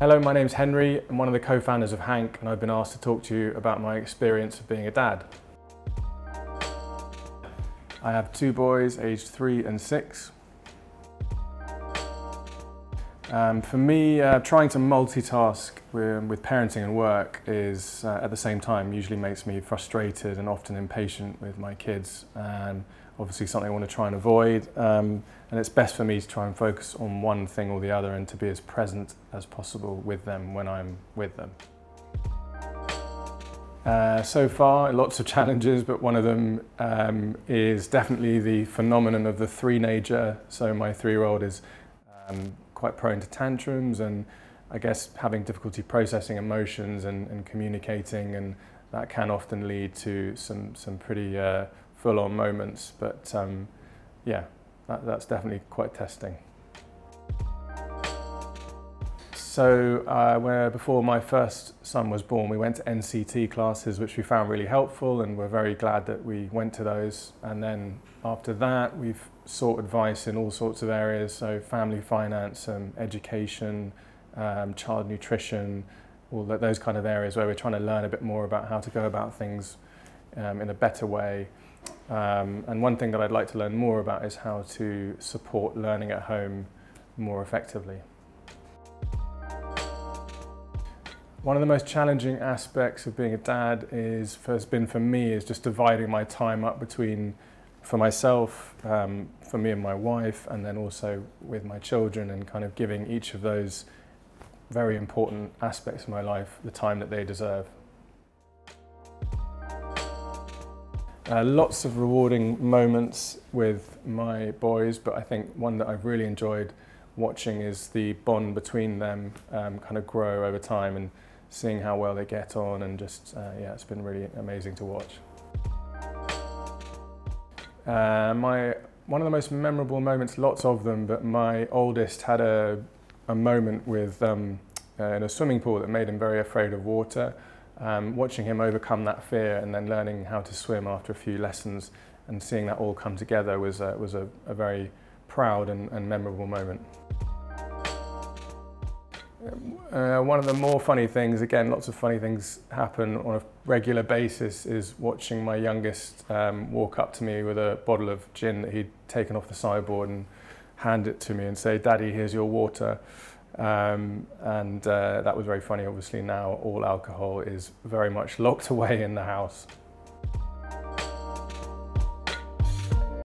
Hello, my name's Henry. I'm one of the co-founders of Hank and I've been asked to talk to you about my experience of being a dad. I have two boys aged three and six. Um, for me, uh, trying to multitask with, parenting and work is uh, at the same time usually makes me frustrated and often impatient with my kids. And obviously something I want to try and avoid. Um, and it's best for me to try and focus on one thing or the other and to be as present as possible with them when I'm with them. Uh, so far, lots of challenges, but one of them um, is definitely the phenomenon of the three-nager. So my three-year-old is um, quite prone to tantrums and I guess having difficulty processing emotions and, and communicating and that can often lead to some, some pretty uh, full-on moments. But um, yeah, that, that's definitely quite testing. So uh, where before my first son was born, we went to NCT classes, which we found really helpful and we're very glad that we went to those. And then after that, we've sought advice in all sorts of areas, so family finance, um, education, um, child nutrition, all that, those kind of areas where we're trying to learn a bit more about how to go about things um, in a better way. Um, and one thing that I'd like to learn more about is how to support learning at home more effectively. One of the most challenging aspects of being a dad is, has been for me, is just dividing my time up between, for myself, um, for me and my wife, and then also with my children, and kind of giving each of those very important aspects of my life the time that they deserve. Uh, lots of rewarding moments with my boys, but I think one that I've really enjoyed watching is the bond between them um, kind of grow over time and seeing how well they get on and just, uh, yeah, it's been really amazing to watch. Uh, my, one of the most memorable moments, lots of them, but my oldest had a, a moment with, um, uh, in a swimming pool that made him very afraid of water. Um, watching him overcome that fear and then learning how to swim after a few lessons and seeing that all come together was, was a, a very proud and, and memorable moment. Uh, one of the more funny things, again, lots of funny things happen on a regular basis, is watching my youngest um, walk up to me with a bottle of gin that he'd taken off the sideboard and hand it to me and say, Daddy, here's your water. Um, and uh, that was very funny. Obviously now all alcohol is very much locked away in the house.